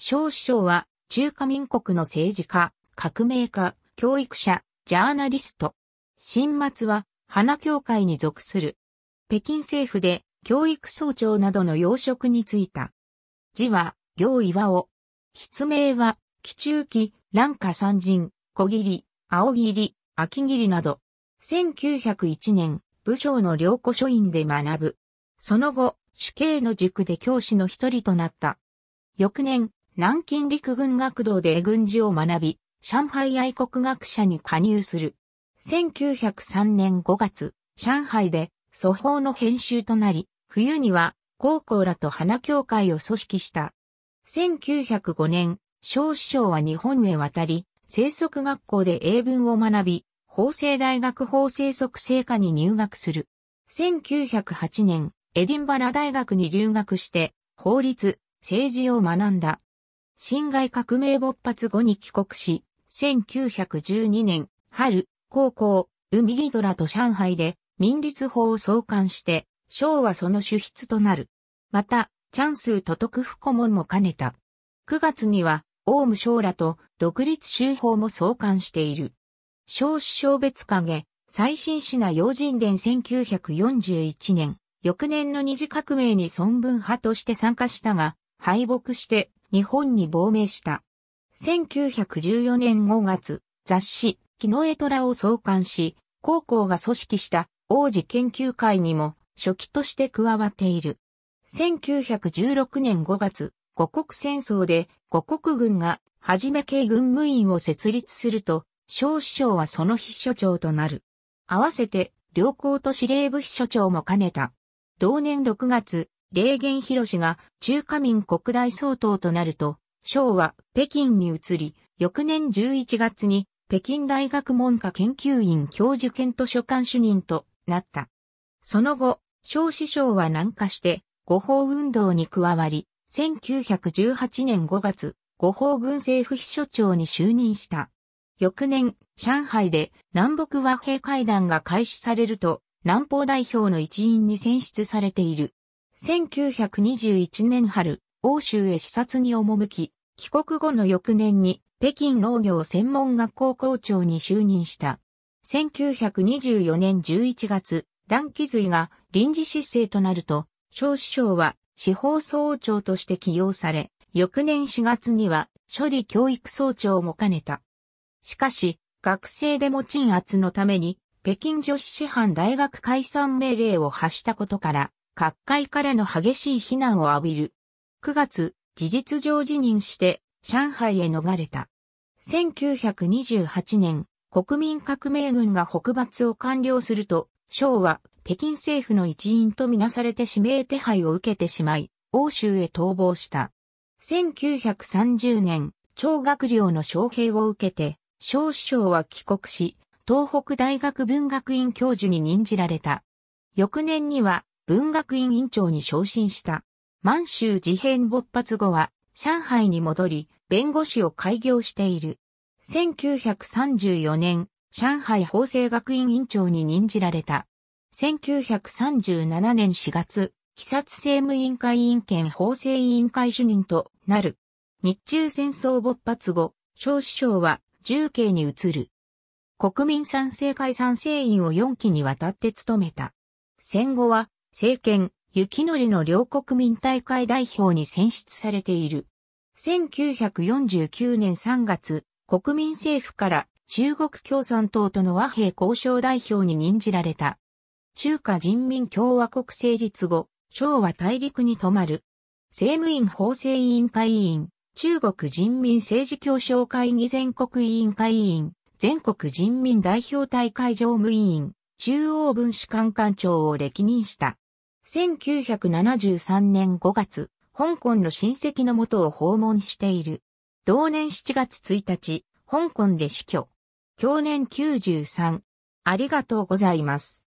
少子省は中華民国の政治家、革命家、教育者、ジャーナリスト。新末は花協会に属する。北京政府で教育総長などの要職に就いた。字は、行岩尾。筆名は、紀中期、蘭花三人、小切、青切、秋切など。1901年、武将の良子書院で学ぶ。その後、主刑の塾で教師の一人となった。翌年、南京陸軍学堂で軍事を学び、上海愛国学者に加入する。1903年5月、上海で祖法の編集となり、冬には高校らと花協会を組織した。1905年、少子省は日本へ渡り、生息学校で英文を学び、法政大学法生息生科に入学する。1908年、エディンバラ大学に留学して、法律、政治を学んだ。辛亥革命勃発後に帰国し、1912年、春、高校、海ギドラと上海で民立法を創刊して、昭和その主筆となる。また、チャンス都督府顧問も兼ねた。9月には、オウム将らと独立州法も創刊している。少子小別影、最新詩な用心伝1941年、翌年の二次革命に孫文派として参加したが、敗北して日本に亡命した。1914年5月、雑誌、木の絵虎を創刊し、高校が組織した王子研究会にも初期として加わっている。1916年5月、五国戦争で五国軍がはじめ系軍務員を設立すると、少子省はその秘書長となる。合わせて、良好と司令部秘書長も兼ねた。同年6月、霊源博士が中華民国大総統となると、省は北京に移り、翌年11月に北京大学文科研究院教授兼図書館主任となった。その後、少子省は南下して、五法運動に加わり、1918年5月、五法軍政府秘書長に就任した。翌年、上海で南北和平会談が開始されると、南方代表の一員に選出されている。1921年春、欧州へ視察に赴き、帰国後の翌年に北京農業専門学校校長に就任した。1924年11月、段木髄が臨時失勢となると、少子省は司法総長として起用され、翌年4月には処理教育総長も兼ねた。しかし、学生デモ鎮圧のために、北京女子師範大学解散命令を発したことから、各界からの激しい非難を浴びる。9月、事実上辞任して上海へ逃れた。1928年、国民革命軍が北伐を完了すると、省は北京政府の一員とみなされて指名手配を受けてしまい、欧州へ逃亡した。1930年、超学寮の招聘を受けて、少子省は帰国し、東北大学文学院教授に任じられた。翌年には文学院院長に昇進した。満州事変勃発後は上海に戻り、弁護士を開業している。1934年、上海法政学院院長に任じられた。1937年4月、非殺政務委員会委員兼法制委員会主任となる。日中戦争勃発後、少子省は重慶に移る。国民賛成会賛成員を4期にわたって務めた。戦後は、政権、雪のりの両国民大会代表に選出されている。1949年3月、国民政府から中国共産党との和平交渉代表に任じられた。中華人民共和国成立後、昭和大陸に泊まる。政務院法制委員会委員、中国人民政治協商会議全国委員会委員、全国人民代表大会常務委員、中央分子官官長を歴任した。1973年5月、香港の親戚の元を訪問している。同年7月1日、香港で死去。去年93。ありがとうございます。